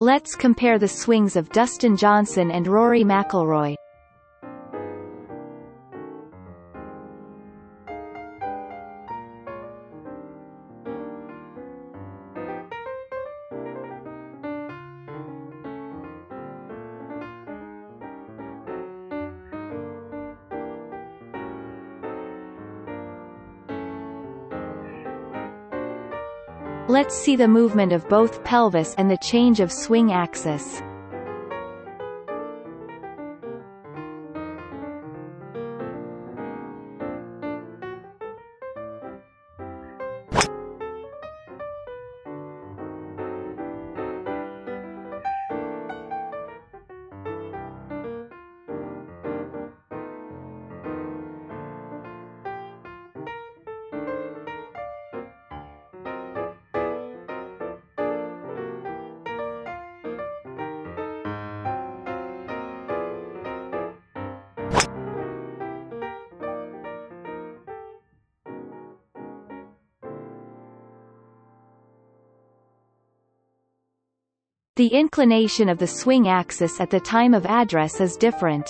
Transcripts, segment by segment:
Let's compare the swings of Dustin Johnson and Rory McIlroy. Let's see the movement of both pelvis and the change of swing axis. The inclination of the swing axis at the time of address is different.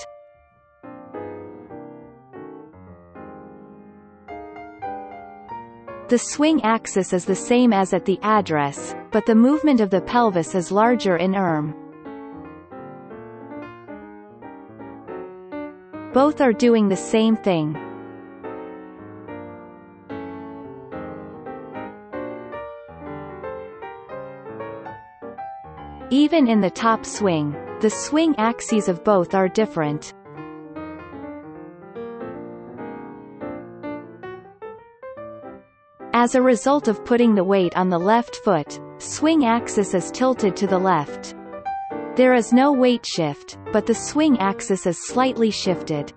The swing axis is the same as at the address, but the movement of the pelvis is larger in ERM. Both are doing the same thing. Even in the top swing, the swing axes of both are different. As a result of putting the weight on the left foot, swing axis is tilted to the left. There is no weight shift, but the swing axis is slightly shifted.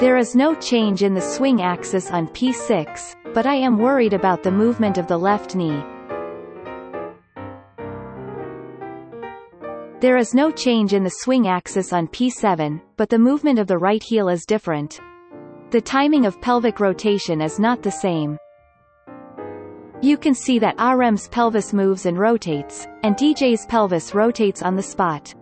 There is no change in the swing axis on P6, but I am worried about the movement of the left knee. There is no change in the swing axis on P7, but the movement of the right heel is different. The timing of pelvic rotation is not the same. You can see that RM's pelvis moves and rotates, and DJ's pelvis rotates on the spot.